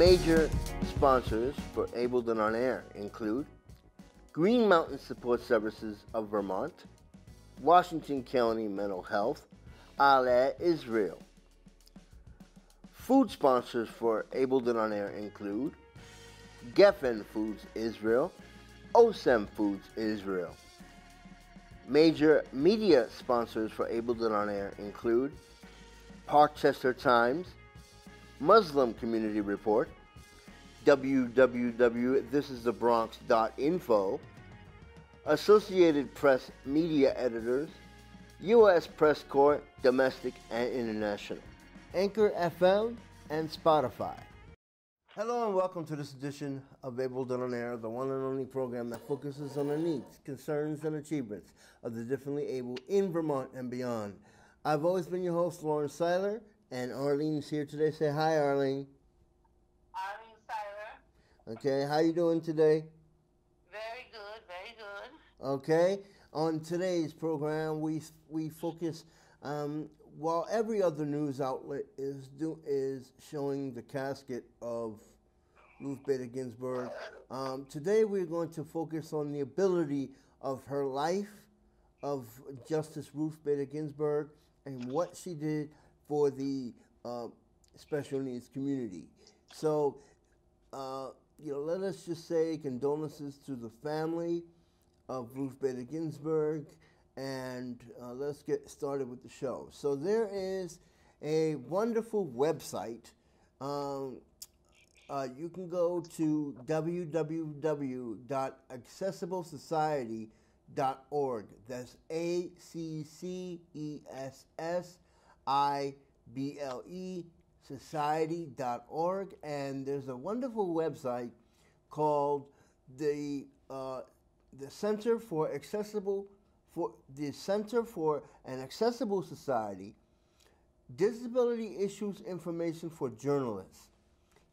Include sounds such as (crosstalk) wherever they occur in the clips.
Major sponsors for Abled and on Air include Green Mountain Support Services of Vermont, Washington County Mental Health, Aleh Israel. Food sponsors for Abled and on Air include Geffen Foods Israel, OSEM Foods Israel. Major media sponsors for Abled and on Air include Parkchester Times, Muslim Community Report, www.thisisthebronx.info, Associated Press Media Editors, U.S. Press Corps, Domestic and International, Anchor FM, and Spotify. Hello and welcome to this edition of Abled and on Air, the one and only program that focuses on the needs, concerns, and achievements of the differently able in Vermont and beyond. I've always been your host, Lauren Seiler, and Arlene's here today. Say hi, Arlene. Arlene Seiler. Okay, how you doing today? Very good, very good. Okay, on today's program, we we focus. Um, while every other news outlet is do, is showing the casket of Ruth Bader Ginsburg, um, today we're going to focus on the ability of her life, of Justice Ruth Bader Ginsburg, and what she did for the uh, special needs community. So, uh, you know, let us just say condolences to the family of Ruth Bader Ginsburg, and uh, let's get started with the show. So, there is a wonderful website. Um, uh, you can go to www.accessiblesociety.org. That's A C C E S S I B L E society.org. And there's a wonderful website called the, uh, the Center for Accessible for the Center for an Accessible Society Disability Issues Information for Journalists.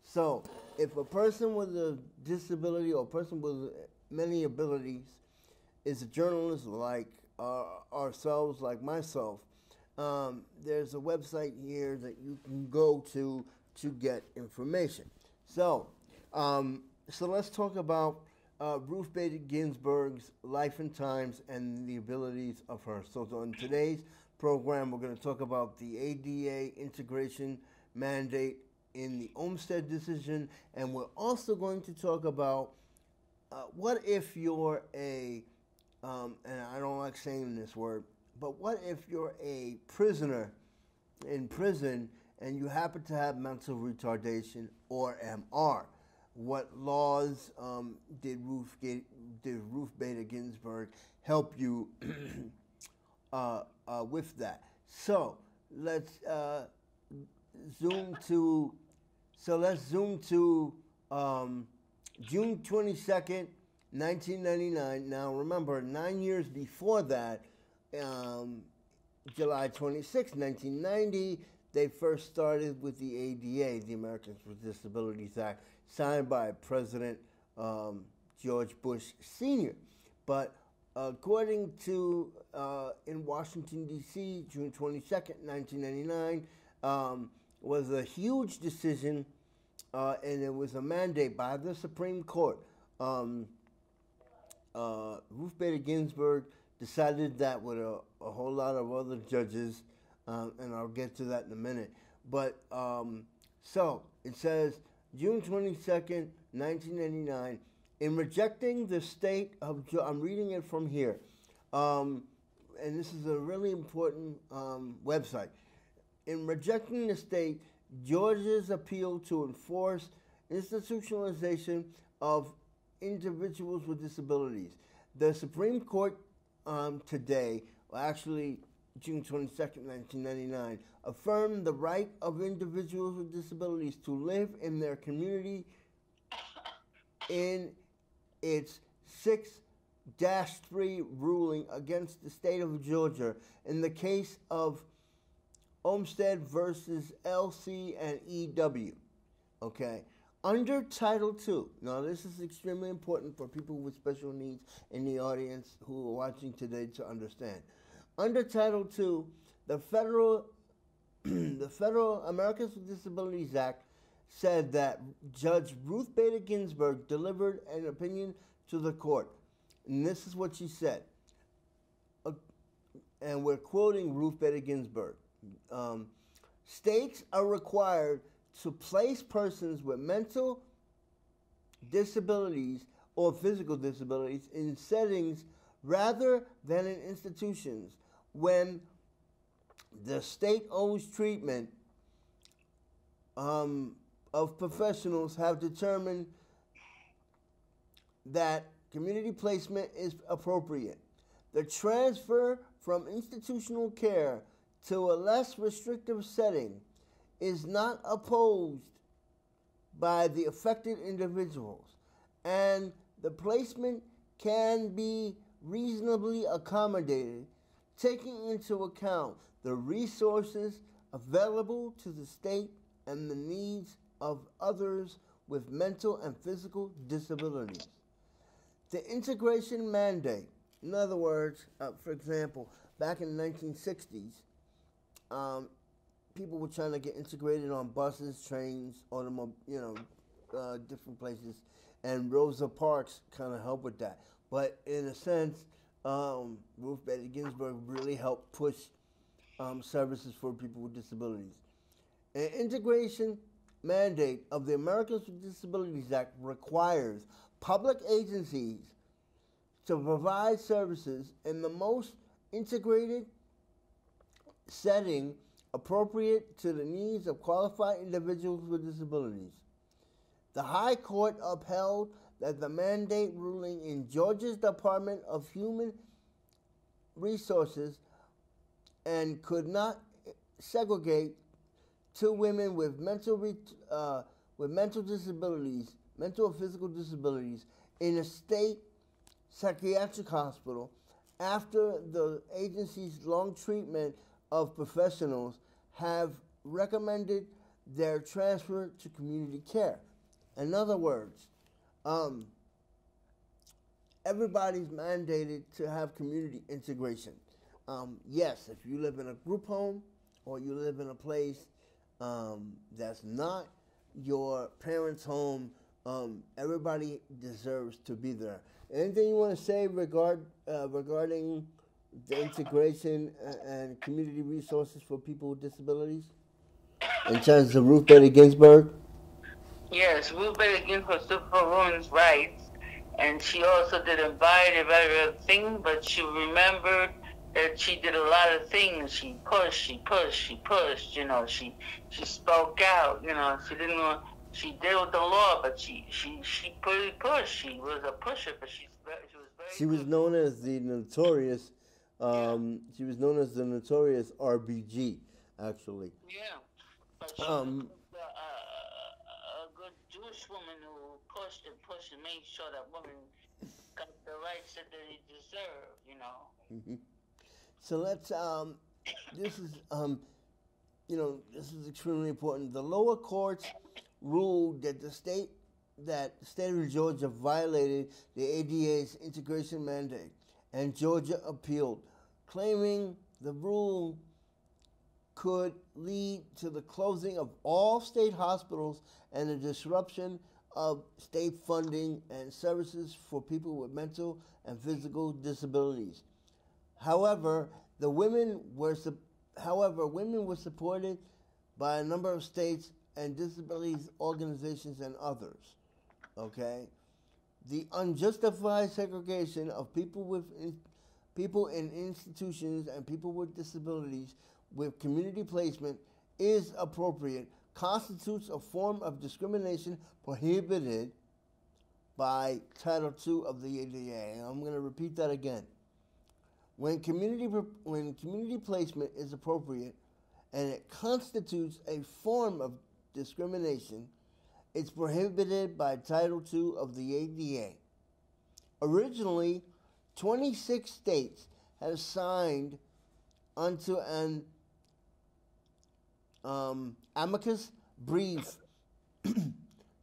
So, if a person with a disability or a person with many abilities is a journalist like uh, ourselves, like myself, um, there's a website here that you can go to to get information. So, um, so let's talk about uh, Ruth Bader Ginsburg's life and times and the abilities of her. So, on today's program, we're going to talk about the ADA integration mandate in the Olmstead decision, and we're also going to talk about uh, what if you're a, um, and I don't like saying this word, but what if you're a prisoner in prison and you happen to have mental retardation or MR? What laws um, did Ruth did Ruth Bader Ginsburg help you (clears throat) uh, uh, with that? So let's uh, zoom to so let's zoom to um, June 22nd, 1999. Now, remember, nine years before that, um, July 26, 1990, they first started with the ADA, the Americans with Disabilities Act, signed by President um, George Bush Sr. But according to uh, in Washington, D.C., June 22nd, 1999, um, was a huge decision, uh, and it was a mandate by the Supreme Court. Um, uh, Ruth Bader Ginsburg decided that with a, a whole lot of other judges, um, and I'll get to that in a minute. But um, so it says June 22nd, 1989, in rejecting the state of, I'm reading it from here, um, and this is a really important um, website in rejecting the state Georgia's appeal to enforce institutionalization of individuals with disabilities. The Supreme Court um, today, actually June 22nd, 1999, affirmed the right of individuals with disabilities to live in their community in its 6 3 ruling against the state of Georgia in the case of Olmstead versus LC and EW. Okay. Under Title II, now this is extremely important for people with special needs in the audience who are watching today to understand. Under Title II, the federal, (clears throat) the Federal Americans with Disabilities Act said that Judge Ruth Bader Ginsburg delivered an opinion to the court. And this is what she said. Uh, and we're quoting Ruth Bader Ginsburg. Um, States are required to place persons with mental disabilities or physical disabilities in settings rather than in institutions when the state owes treatment um, of professionals have determined that community placement is appropriate. The transfer from institutional care to a less restrictive setting is not opposed by the affected individuals, and the placement can be reasonably accommodated, taking into account the resources available to the state and the needs of others with mental and physical disabilities. The integration mandate, in other words, uh, for example, back in the 1960s, um, people were trying to get integrated on buses, trains, automobiles, you know, uh, different places, and Rosa Parks kind of helped with that. But in a sense, um, Ruth Bader Ginsburg really helped push um, services for people with disabilities. An integration mandate of the Americans with Disabilities Act requires public agencies to provide services in the most integrated setting appropriate to the needs of qualified individuals with disabilities. The High Court upheld that the mandate ruling in Georgia's Department of Human Resources and could not segregate two women with mental uh, with mental disabilities, mental or physical disabilities, in a state psychiatric hospital after the agency's long treatment of professionals have recommended their transfer to community care. In other words, um, everybody's mandated to have community integration. Um, yes, if you live in a group home or you live in a place um, that's not your parents' home, um, everybody deserves to be there. Anything you want to say regard uh, regarding the integration uh, and community resources for people with disabilities? In terms of Ruth Bader Ginsburg? Yes, Ruth Bader Ginsburg stood for women's rights, and she also did a variety of other things, but she remembered that she did a lot of things. She pushed, she pushed, she pushed, you know, she she spoke out, you know, she didn't want she dealt with the law, but she she she pretty pushed. She was a pusher, but she she was very She was known as the notorious um, she was known as the notorious RBG, actually. Yeah, but she um, was a, a, a, good Jewish woman who pushed and pushed and made sure that women got the rights that they deserve, you know. Mm-hmm. (laughs) So let's, um, this is, um, you know, this is extremely important. The lower courts ruled that the state, that the state of Georgia violated the ADA's integration mandate and Georgia appealed, claiming the rule could lead to the closing of all state hospitals and the disruption of state funding and services for people with mental and physical disabilities. However, the women were however women were supported by a number of states and disabilities organizations and others. Okay? The unjustified segregation of people with people in institutions and people with disabilities with community placement is appropriate constitutes a form of discrimination prohibited by Title II of the ADA. I'm going to repeat that again. When community, when community placement is appropriate and it constitutes a form of discrimination, it's prohibited by Title II of the ADA. Originally, 26 states have signed onto an um, amicus brief (clears throat)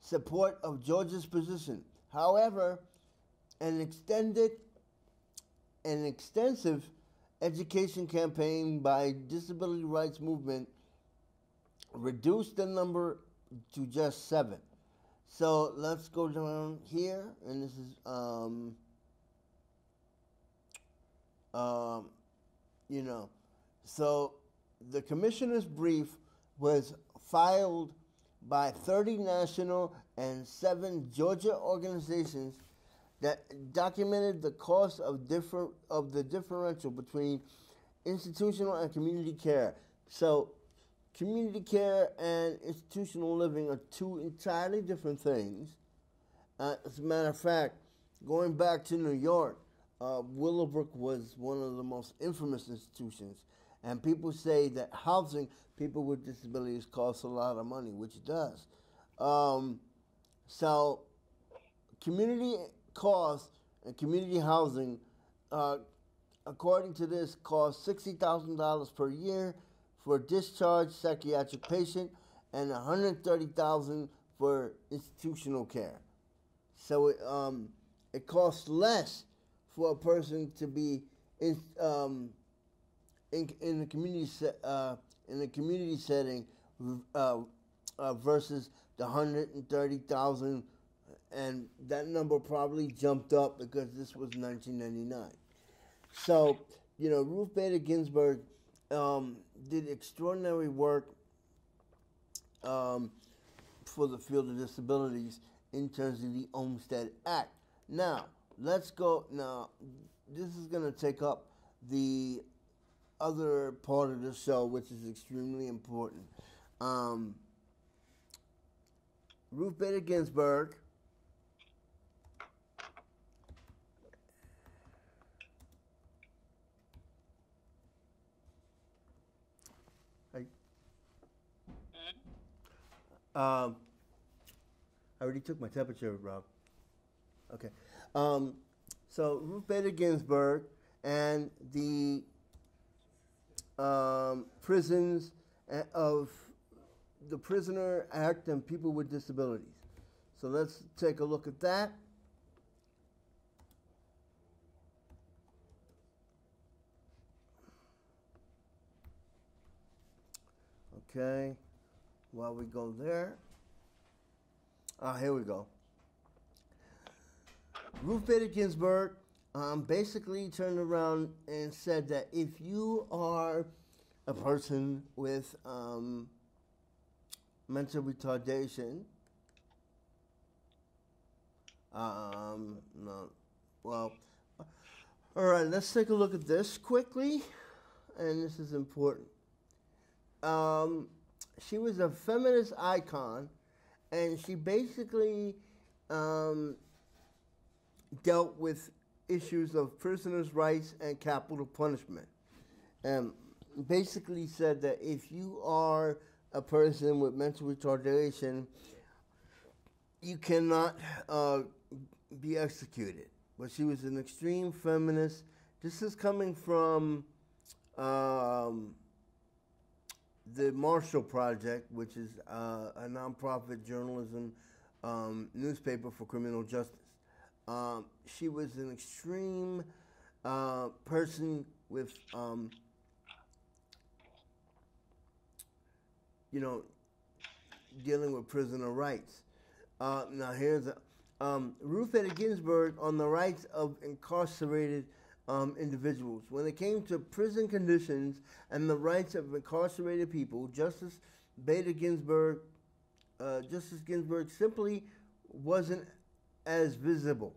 support of Georgia's position. However, an extended an extensive education campaign by disability rights movement reduced the number to just seven. So let's go down here, and this is um, um, you know, so the commissioner's brief was filed by 30 national and seven Georgia organizations that documented the cost of different of the differential between institutional and community care. So, community care and institutional living are two entirely different things. Uh, as a matter of fact, going back to New York, uh, Willowbrook was one of the most infamous institutions. And people say that housing people with disabilities costs a lot of money, which it does. Um, so, community costs and community housing, uh, according to this, costs $60,000 per year for discharged psychiatric patient and 130,000 for institutional care. So it, um, it costs less for a person to be in, um, in, in a community uh, in a community setting uh, uh, versus the 130,000 and that number probably jumped up because this was 1999. So, you know, Ruth Bader Ginsburg um, did extraordinary work um, for the field of disabilities in terms of the Olmstead Act. Now, let's go. Now, this is going to take up the other part of the show, which is extremely important. Um, Ruth Bader Ginsburg. Um, I already took my temperature, Rob. Okay. Um, so Ruth Bader Ginsburg and the um, prisons of the Prisoner Act and people with disabilities. So let's take a look at that. Okay, while we go there. Ah, here we go. Ruth Bader Ginsburg um, basically turned around and said that if you are a person with um, mental retardation, um, no, well, all right, let's take a look at this quickly, and this is important. Um, she was a feminist icon, and she basically um, dealt with issues of prisoners' rights and capital punishment. And basically said that if you are a person with mental retardation, you cannot uh, be executed. But she was an extreme feminist. This is coming from um, the Marshall Project, which is uh, a nonprofit journalism um, newspaper for criminal justice. Um, she was an extreme uh, person with, um, you know, dealing with prisoner rights. Uh, now, here's a, um, Ruth Bader Ginsburg on the rights of incarcerated um, individuals. When it came to prison conditions and the rights of incarcerated people, Justice Bader Ginsburg, uh, Justice Ginsburg simply wasn't as visible.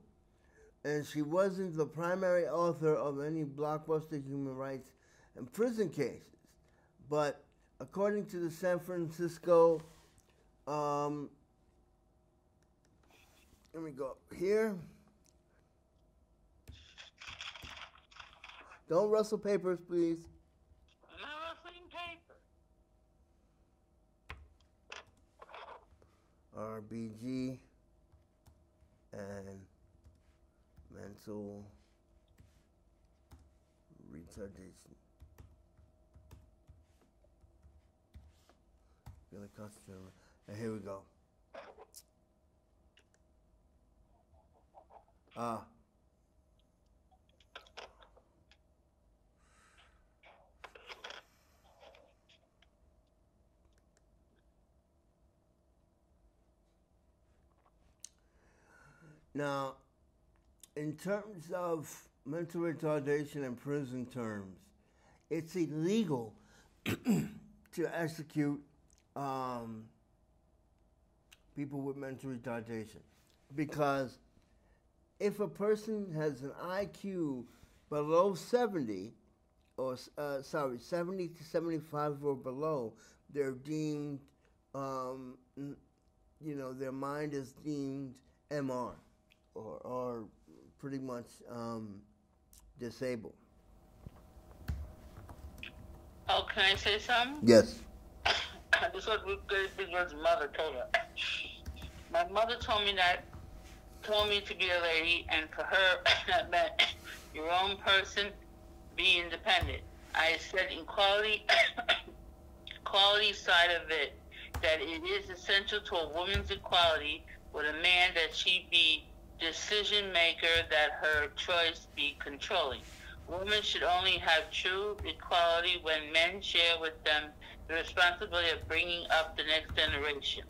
And she wasn't the primary author of any blockbuster human rights and prison cases. But according to the San Francisco, um, let me go here. Don't rustle papers, please. I'm not rustling paper. RBG and mental retardation. Really concentrate on and here we go. Ah. Now, in terms of mental retardation and prison terms, it's illegal (clears throat) to execute um, people with mental retardation. Because if a person has an IQ below 70, or uh, sorry, 70 to 75 or below, they're deemed, um, you know, their mind is deemed MR or, or pretty much um, disabled. Oh, can I say something? Yes. (coughs) this is what Big's mother told her. My mother told me that, told me to be a lady, and for her, (coughs) that meant (coughs) your own person, be independent. I said in quality, quality side of it, that it is essential to a woman's equality with a man that she be decision maker, that her choice be controlling. Women should only have true equality when men share with them the responsibility of bringing up the next generation.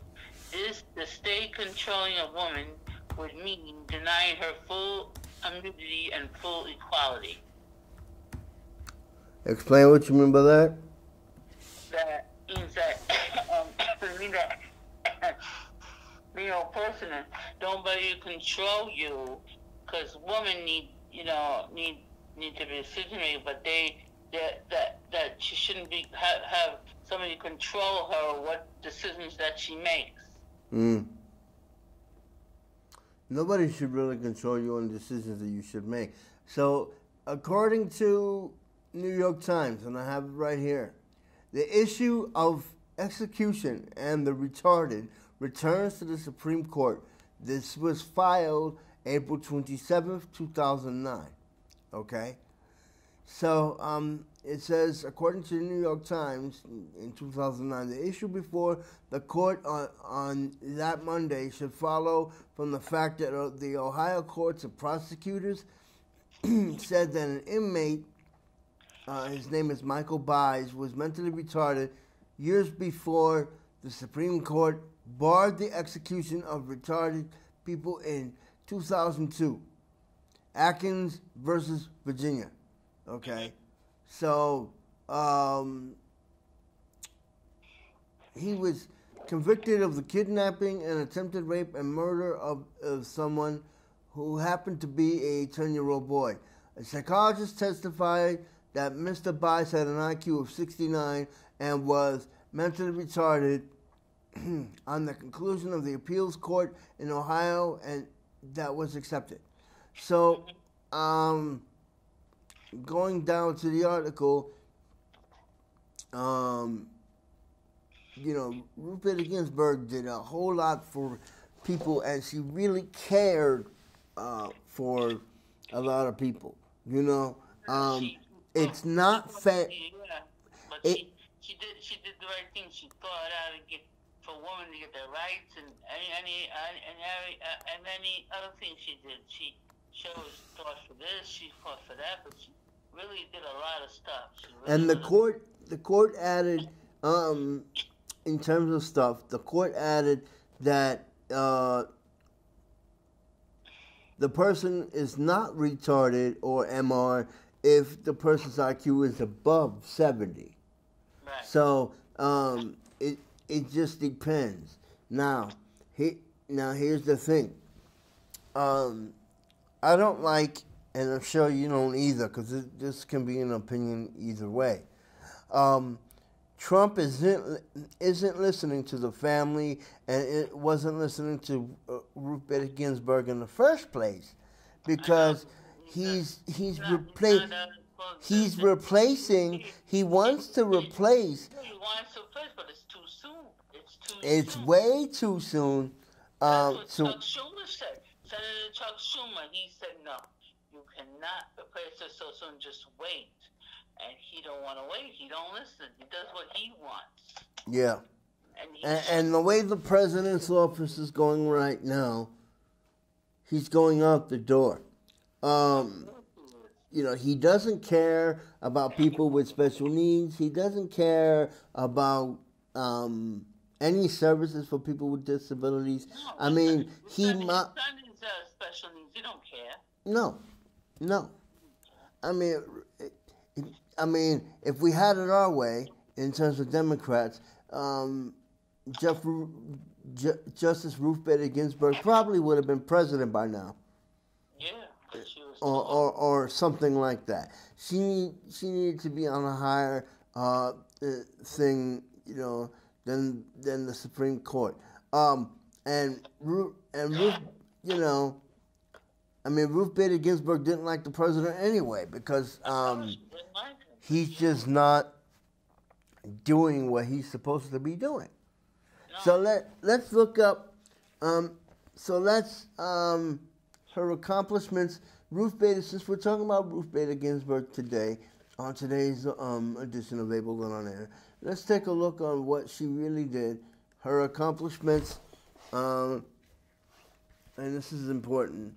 This, the state controlling a woman would mean denying her full immunity and full equality. Explain what you mean by that. That means that, (coughs) um, (coughs) mean that, (coughs) you know, person, don't let you control you, because women need, you know, need need to be decision but they that that that she shouldn't be have, have somebody control her what decisions that she makes. Mm. Nobody should really control you on decisions that you should make. So, according to New York Times, and I have it right here, the issue of execution and the retarded returns to the Supreme Court. This was filed April 27th, 2009. Okay? So um, it says, according to the New York Times in 2009, the issue before the court on, on that Monday should follow from the fact that the Ohio courts of prosecutors (clears throat) said that an inmate, uh, his name is Michael Bies, was mentally retarded years before the Supreme Court barred the execution of retarded people in 2002. Atkins versus Virginia. Okay, so um, he was convicted of the kidnapping and attempted rape and murder of, of someone who happened to be a 10 year old boy. A psychologist testified that Mr. Bies had an IQ of 69 and was mentally retarded (clears throat) on the conclusion of the appeals court in Ohio, and that was accepted. So, um, going down to the article, um, you know, Ruth Bader Ginsburg did a whole lot for people, and she really cared uh, for a lot of people. You know, um, it's not fair. It, she, she did. She did the right thing. She fought out to get for women to get their rights and any any and any uh, and any other thing she did. She fought for this. She fought for that, but she really did a lot of stuff. Really and the court, the court added, um, in terms of stuff, the court added that uh, the person is not retarded or MR if the person's IQ is above seventy. Right. So um, it it just depends. Now, he, now here's the thing. Um, I don't like and I'm sure you don't either, because this can be an opinion either way. Um, Trump isn't isn't listening to the family, and it wasn't listening to uh, Ruth Bader Ginsburg in the first place, because he's he's replacing he's replacing he wants to replace. He wants to but it's. It's way too soon. Um, That's what so, Chuck Schumer said. Senator Chuck Schumer, he said no you cannot replace it so soon. Just wait. And he don't want to wait. He don't listen. He does what he wants. Yeah. And, and, and the way the president's office is going right now, he's going out the door. Um, you know, he doesn't care about people with special needs. He doesn't care about um, any services for people with disabilities. No, I mean, he. Ma- special don't care. No, no. I mean, I mean, if we had it our way in terms of Democrats, um, Jeff, J- Justice Ruth Bader Ginsburg probably would have been president by now. Yeah, or, or, or something like that. She she needed to be on a higher uh, thing, you know, than than the Supreme Court. Um, and and Ruth, you know, I mean, Ruth Bader Ginsburg didn't like the president anyway because um, he's just not doing what he's supposed to be doing. So let let's look up. Um, so let's um, her accomplishments. Ruth Bader. Since we're talking about Ruth Bader Ginsburg today, on today's um, edition of Abled and on Air, let's take a look on what she really did, her accomplishments, um, and this is important.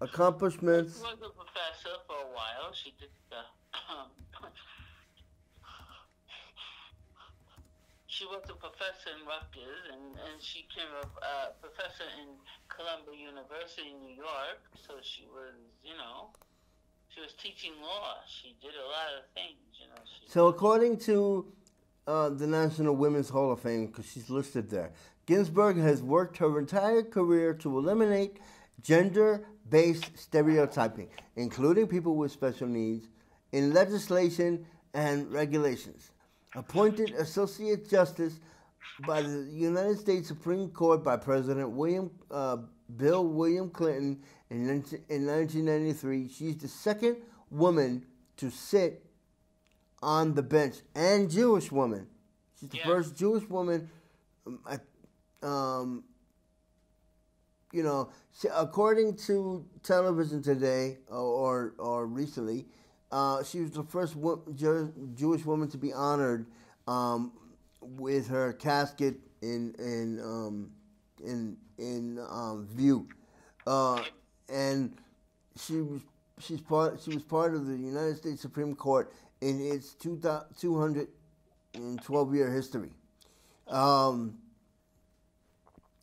Accomplishments. She was a professor for a while. She did the. Um, (coughs) she was a professor in Rutgers, and, and she became a uh, professor in Columbia University in New York. So she was, you know, she was teaching law. She did a lot of things, you know. so according to uh, the National Women's Hall of Fame, because she's listed there, Ginsburg has worked her entire career to eliminate gender based stereotyping, including people with special needs, in legislation and regulations. Appointed Associate Justice by the United States Supreme Court by President William uh, Bill William Clinton in, in 1993, she's the second woman to sit on the bench and Jewish woman. She's the yeah. first Jewish woman um, you know, according to television today or or recently, uh, she was the first wo- Jewish woman to be honored um, with her casket in in um, in in um, view, uh, and she was she's part she was part of the United States Supreme Court in its 212 year history. Um,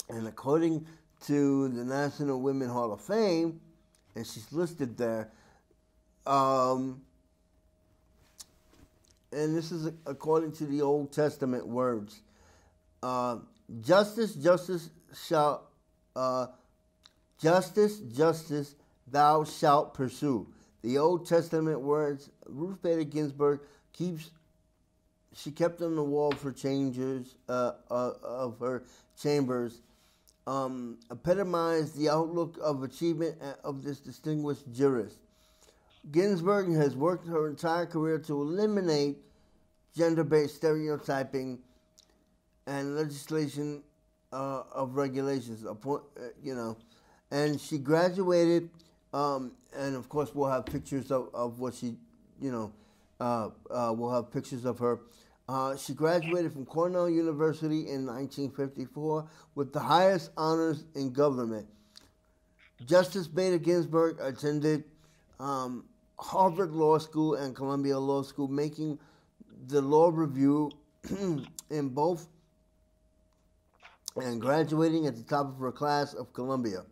and according to the National Women Hall of Fame, and she's listed there. Um, and this is according to the Old Testament words. Uh, justice, justice shall, uh, justice, justice thou shalt pursue. The Old Testament words, Ruth Bader Ginsburg keeps, she kept on the wall for changes uh, uh of her chambers um, epitomized the outlook of achievement of this distinguished jurist. Ginsburg has worked her entire career to eliminate gender based stereotyping and legislation uh, of regulations, uh, you know. And she graduated, um, and of course, we'll have pictures of, of what she, you know, uh, uh we'll have pictures of her uh, she graduated from Cornell University in 1954 with the highest honors in government. Justice Bader Ginsburg attended um, Harvard Law School and Columbia Law School, making the law review (clears throat) in both and graduating at the top of her class of Columbia.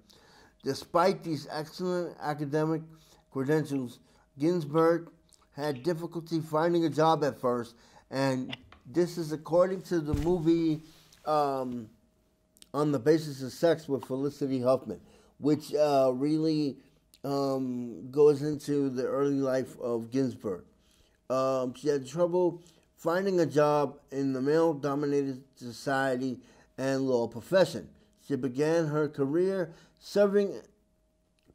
Despite these excellent academic credentials, Ginsburg had difficulty finding a job at first and this is according to the movie um, on the basis of sex with Felicity Huffman, which uh, really um, goes into the early life of Ginsburg. Um, she had trouble finding a job in the male-dominated society and law profession. She began her career serving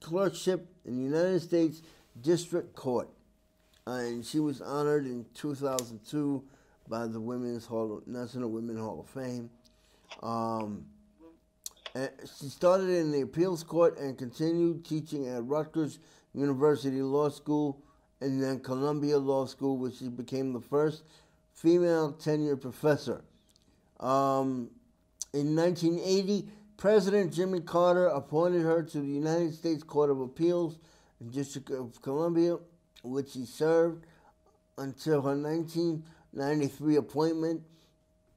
clerkship in the United States District Court and she was honored in 2002 by the Women's Hall, National Women Hall of Fame. Um, she started in the appeals court and continued teaching at Rutgers University Law School and then Columbia Law School, where she became the first female tenured professor. Um, in 1980, President Jimmy Carter appointed her to the United States Court of Appeals in District of Columbia which she served until her 1993 appointment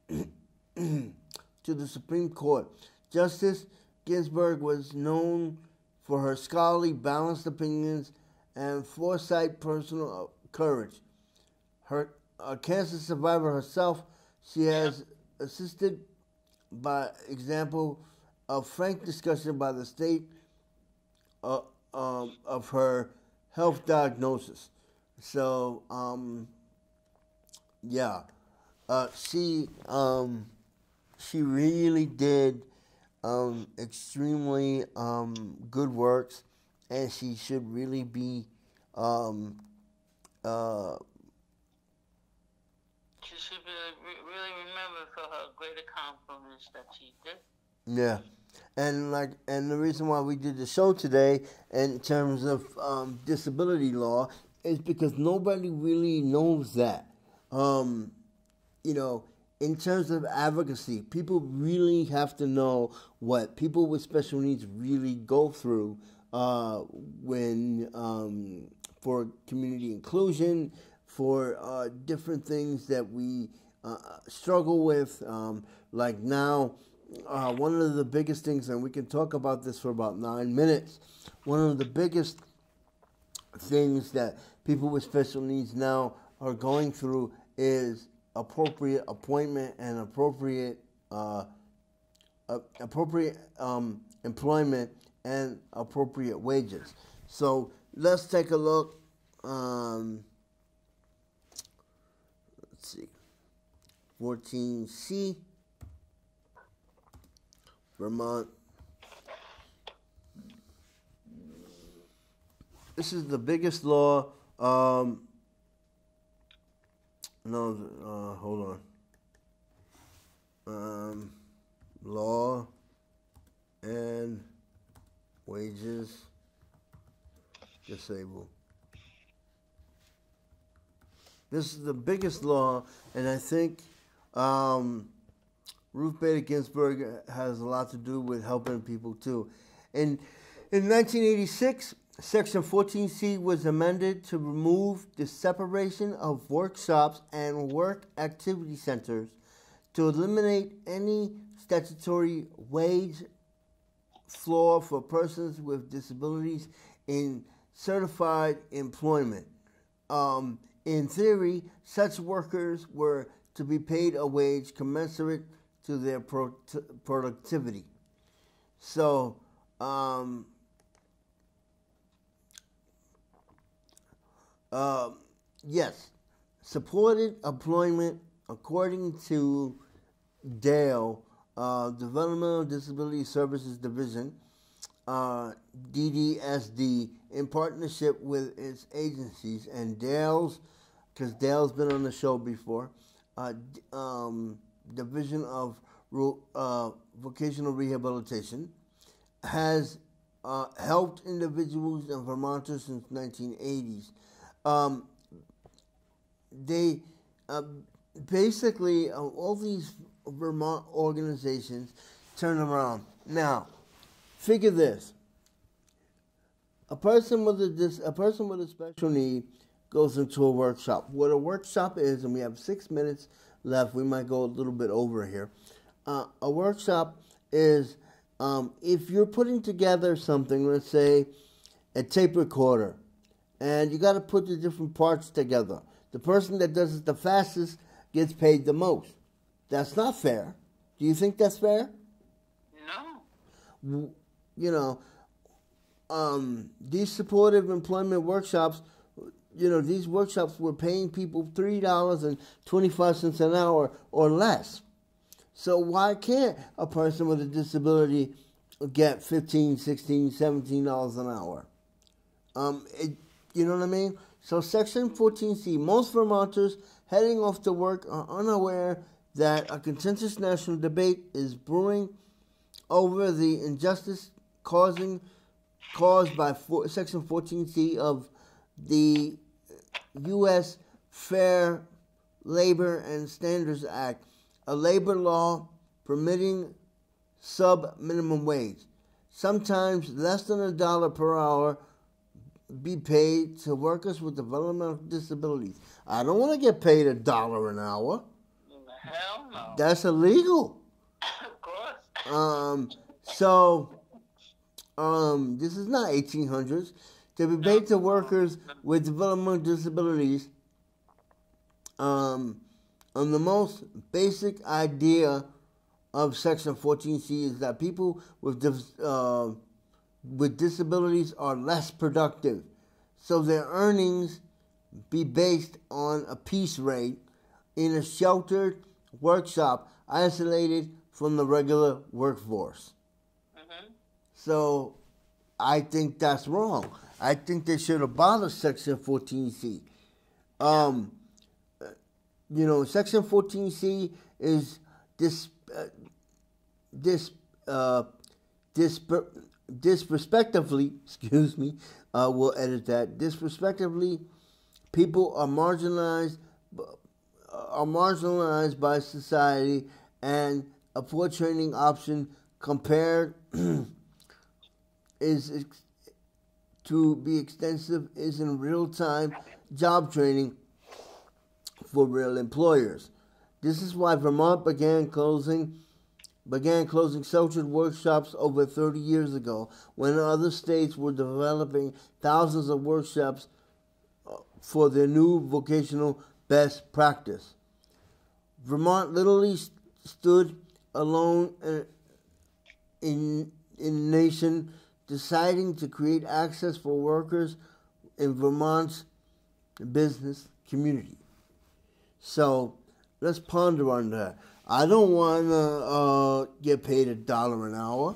(clears throat) to the Supreme Court. Justice Ginsburg was known for her scholarly, balanced opinions and foresight, personal courage. Her a cancer survivor herself, she has assisted by example of frank discussion by the state uh, um, of her health diagnosis. So, um, yeah, uh, she um, she really did um, extremely um, good works, and she should really be. Um, uh, should be really remembered for her great accomplishments that she did. Yeah, and like, and the reason why we did the show today, in terms of um, disability law, is because nobody really knows that. Um, you know, in terms of advocacy, people really have to know what people with special needs really go through uh, when um, for community inclusion, for uh, different things that we uh, struggle with. Um, like now, uh, one of the biggest things, and we can talk about this for about nine minutes. One of the biggest things that people with special needs now are going through is appropriate appointment and appropriate uh, appropriate um, employment and appropriate wages. So let's take a look. Um, let's see, 14C, Vermont. This is the biggest law um, no, uh, hold on. Um, law and wages disabled. This is the biggest law, and I think um, Ruth Bader Ginsburg has a lot to do with helping people too. In in 1986, Section 14C was amended to remove the separation of workshops and work activity centers to eliminate any statutory wage floor for persons with disabilities in certified employment. Um, in theory, such workers were to be paid a wage commensurate to their pro- productivity. So, um, Uh, yes, supported employment according to DALE, uh, Developmental Disability Services Division, uh, DDSD, in partnership with its agencies and Dale's, because Dale's been on the show before, uh, um, Division of uh, Vocational Rehabilitation, has uh, helped individuals and Vermonters since 1980s um, they uh, basically uh, all these Vermont organizations turn around. Now, figure this: a person with a dis- a person with a special need goes into a workshop. What a workshop is, and we have six minutes left. We might go a little bit over here. Uh, a workshop is um, if you're putting together something. Let's say a tape recorder and you got to put the different parts together. The person that does it the fastest gets paid the most. That's not fair. Do you think that's fair? No. You know, um, these supportive employment workshops, you know, these workshops were paying people $3.25 an hour or less. So why can't a person with a disability get 15 16 $17 an hour? Um, it, you know what I mean? So, Section 14C most Vermonters heading off to work are unaware that a contentious national debate is brewing over the injustice causing caused by for, Section 14C of the U.S. Fair Labor and Standards Act, a labor law permitting sub minimum wage, sometimes less than a dollar per hour be paid to workers with developmental disabilities. I don't want to get paid a dollar an hour. Hell no. That's illegal. (coughs) of course. Um, so um, this is not 1800s, to rebate to workers with developmental disabilities um, on the most basic idea of Section 14C is that people with uh, with disabilities are less productive, so their earnings be based on a piece rate in a sheltered workshop isolated from the regular workforce. Mm-hmm. So I think that's wrong. I think they should abolish Section 14C. Um, you know, Section 14C is this uh, this uh, this disrespectively, (laughs) excuse me, uh, we'll edit that. Disrespectively, people are marginalized are marginalized by society, and a poor training option compared (clears throat) is to be extensive is in real time job training for real employers. This is why Vermont began closing began closing social workshops over 30 years ago when other states were developing thousands of workshops uh, for their new vocational best practice. Vermont literally stood alone uh, in in nation deciding to create access for workers in Vermont's business community. So let's ponder on that. I don't want to uh, get paid a dollar an hour.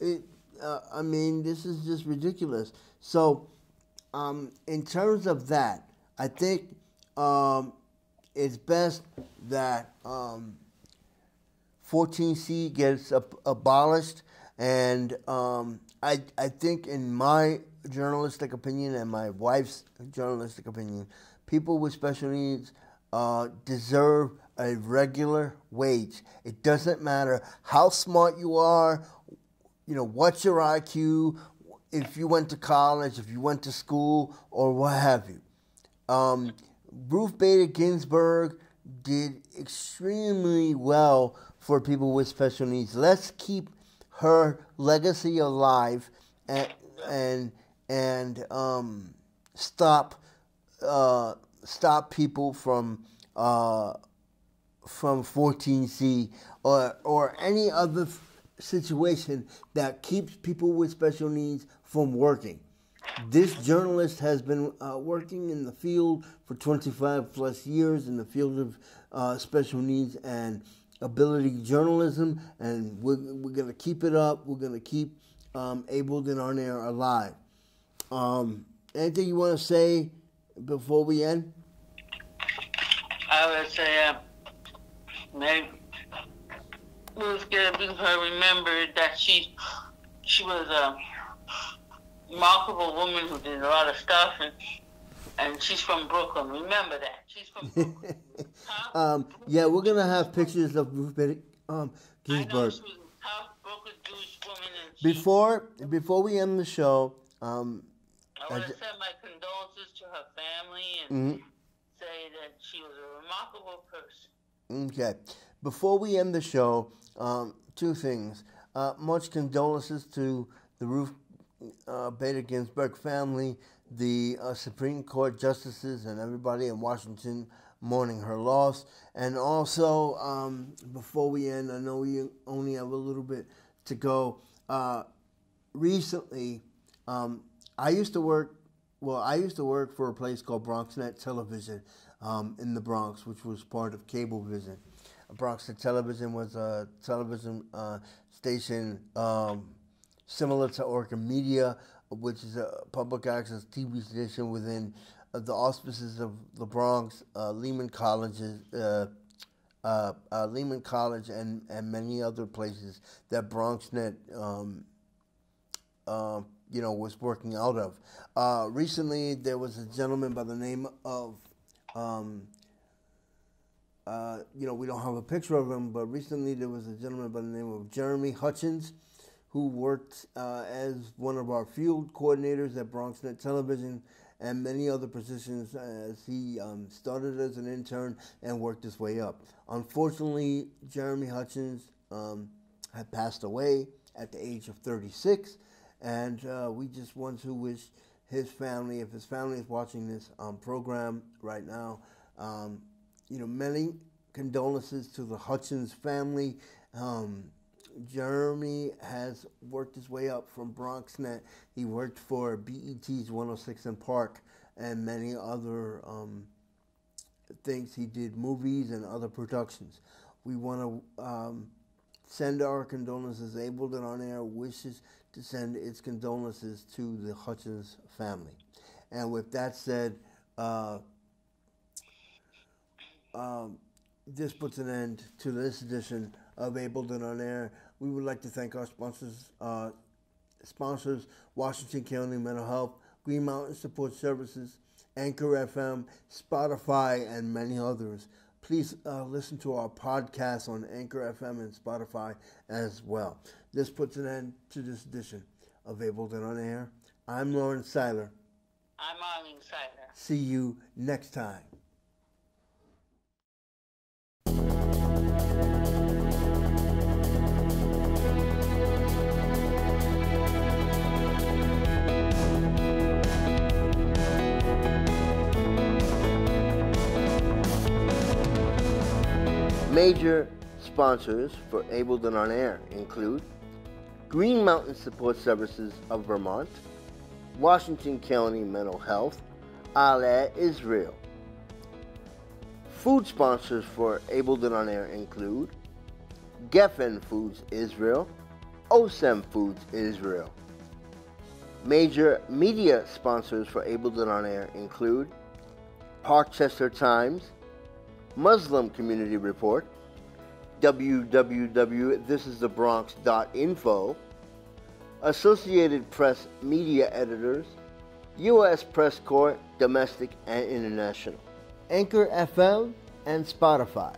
It, uh, I mean, this is just ridiculous. So, um, in terms of that, I think um, it's best that um, 14C gets ab- abolished, and um, I I think in my journalistic opinion and my wife's journalistic opinion, people with special needs uh, deserve a regular wage. It doesn't matter how smart you are, you know, what's your IQ, if you went to college, if you went to school, or what have you. Um, Ruth Bader Ginsburg did extremely well for people with special needs. Let's keep her legacy alive and and and um, stop uh, stop people from uh, from 14C or or any other situation that keeps people with special needs from working. This journalist has been uh, working in the field for 25 plus years in the field of uh, special needs and ability journalism, and we're, we're going to keep it up. We're going to keep um, Abled and On Air alive. Um, anything you want to say before we end? I would say, uh, maybe Ruth Ginsburg remembered that she she was a remarkable woman who did a lot of stuff, and and she's from Brooklyn. Remember that she's from Brooklyn. (laughs) Huh? um, yeah, we're gonna have pictures of Ruth Bader um, Ginsburg. she was a tough Brooklyn Jewish woman, and she, Before before we end the show, um, I want to send my condolences to her family and mhm. say that she was a remarkable person. Okay. Before we end the show, um, two things. Uh, much condolences to the Ruth uh, Bader Ginsburg family, the uh, Supreme Court justices, and everybody in Washington mourning her loss. And also, um, before we end, I know we only have a little bit to go. Uh, recently, um, I used to work. Well, I used to work for a place called BronxNet Television um, in the Bronx, which was part of Cablevision. BronxNet Television was a television uh, station um, similar to Orca Media, which is a public access TV station within uh, the auspices of the Bronx, uh, Lehman Colleges, uh, uh, uh, Lehman College, and, and many other places that BronxNet, um, uh, you know, was working out of. Uh, recently, there was a gentleman by the name of, um, you know, we don't have a picture of him, but recently there was a gentleman by the name of Jeremy Hutchins who worked uh, as one of our field coordinators at BronxNet Television and many other positions as he um, started as an intern and worked his way up. Unfortunately, Jeremy Hutchins um, had passed away at the age of 36, And uh, we just want to wish his family, if his family is watching this um, program right now, um, you know, many condolences to the Hutchins family. Um, Jeremy has worked his way up from BronxNet. He worked for BET's 106 and Park and many other um, things. He did movies and other productions. We want to um, send our condolences. Abled and on Air wishes to send its condolences to the Hutchins family. And with that said, uh, um, this puts an end to this edition of Abled and on Air. We would like to thank our sponsors, uh, sponsors Washington County Mental Health, Green Mountain Support Services, Anchor FM, Spotify, and many others. Please uh, listen to our podcast on Anchor FM and Spotify as well. This puts an end to this edition of Abled and on Air. I'm Lauren Seiler. I'm Arlene Seiler. See you next time. Major sponsors for Abled and on Air include Green Mountain Support Services of Vermont, Washington County Mental Health, Aleh Israel. Food sponsors for Abled and on Air include Geffen Foods Israel, OSEM Foods Israel. Major media sponsors for Abled and on Air include Parkchester Times, Muslim Community Report, www.thisisthebronx.info, Associated Press Media Editors, U.S. Press Corps, Domestic and International, Anchor FM, and Spotify.